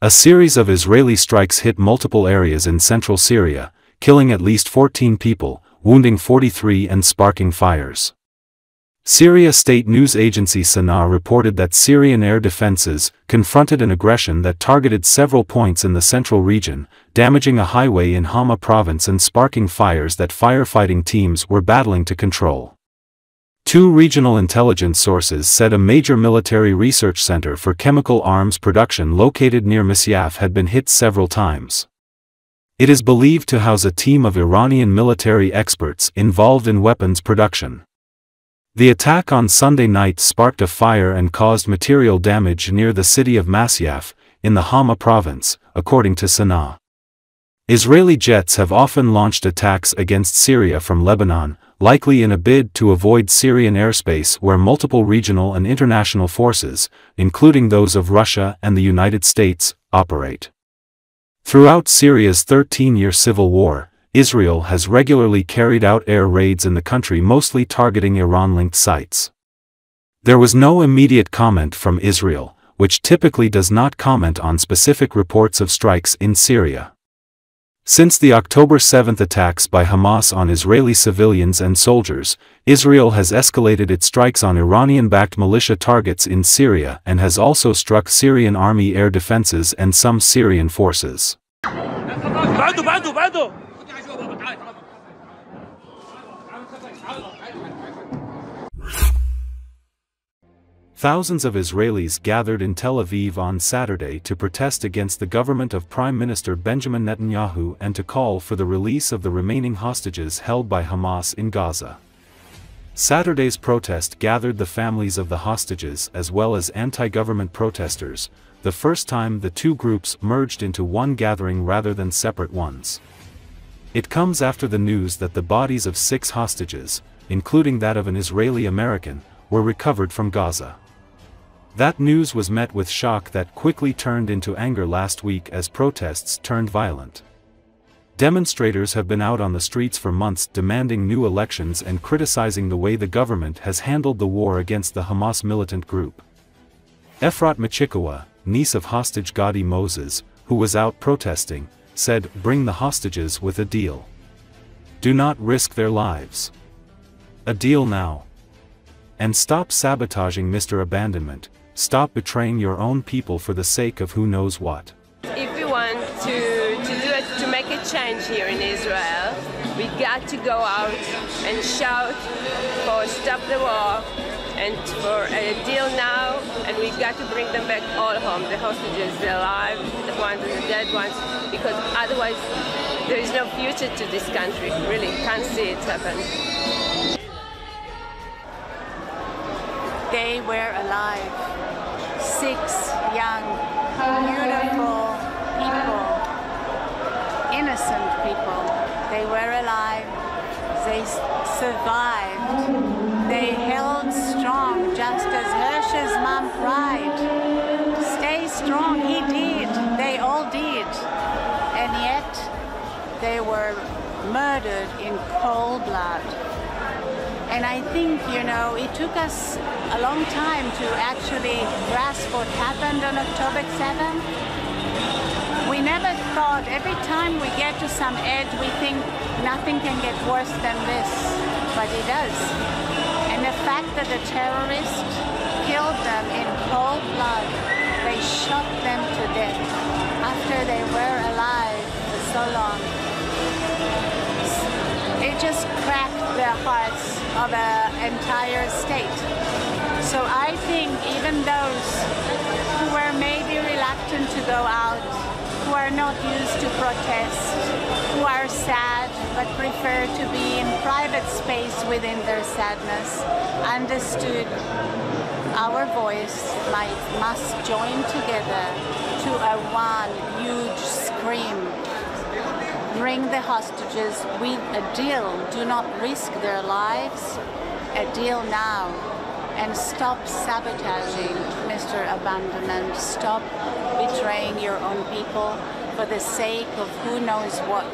A series of Israeli strikes hit multiple areas in central Syria, killing at least 14 people, wounding 43 and sparking fires. Syria state news agency Sana reported that Syrian air defenses confronted an aggression that targeted several points in the central region, damaging a highway in Hama province and sparking fires that firefighting teams were battling to control. Two regional intelligence sources said a major military research center for chemical arms production located near Masyaf had been hit several times. It is believed to house a team of Iranian military experts involved in weapons production. The attack on Sunday night sparked a fire and caused material damage near the city of Masyaf, in the Hama province, according to Sana. Israeli jets have often launched attacks against Syria from Lebanon, likely in a bid to avoid Syrian airspace where multiple regional and international forces, including those of Russia and the United States, operate. Throughout Syria's 13-year civil war, Israel has regularly carried out air raids in the country mostly targeting Iran-linked sites. There was no immediate comment from Israel, which typically does not comment on specific reports of strikes in Syria. Since the October 7 attacks by Hamas on Israeli civilians and soldiers, Israel has escalated its strikes on Iranian-backed militia targets in Syria and has also struck Syrian army air defenses and some Syrian forces. Thousands of Israelis gathered in Tel Aviv on Saturday to protest against the government of Prime Minister Benjamin Netanyahu and to call for the release of the remaining hostages held by Hamas in Gaza. Saturday's protest gathered the families of the hostages as well as anti-government protesters, the first time the two groups merged into one gathering rather than separate ones. It comes after the news that the bodies of six hostages, including that of an Israeli American, were recovered from Gaza. That news was met with shock that quickly turned into anger last week as protests turned violent. Demonstrators have been out on the streets for months demanding new elections and criticizing the way the government has handled the war against the Hamas militant group. Efrat Machikawa, niece of hostage Gadi Moses, who was out protesting, said, bring the hostages with a deal. Do not risk their lives. A deal now. And stop sabotaging Mr. Abandonment, Stop betraying your own people for the sake of who knows what. If we want to, to do it, to make a change here in Israel, we got to go out and shout for stop the war and for a deal now, and we've got to bring them back all home, the hostages, the alive, the ones and the dead ones, because otherwise there is no future to this country, really, can't see it happen. They were alive six young, beautiful people, innocent people. They were alive. They survived. They held strong, just as Hersh's mom cried. Stay strong. He did. They all did. And yet, they were murdered in cold blood. And I think, you know, it took us a long time to actually grasp what happened on October 7th. We never thought, every time we get to some edge, we think nothing can get worse than this, but it does. And the fact that the terrorists killed them in cold blood, they shot them to death after they were alive for so long. It just cracked their hearts of an entire state. So I think even those who were maybe reluctant to go out, who are not used to protest, who are sad but prefer to be in private space within their sadness, understood our voice might, must join together to a one huge scream bring the hostages. With a deal, do not risk their lives, a deal now, and stop sabotaging Mr. Abandonment, stop betraying your own people for the sake of who knows what.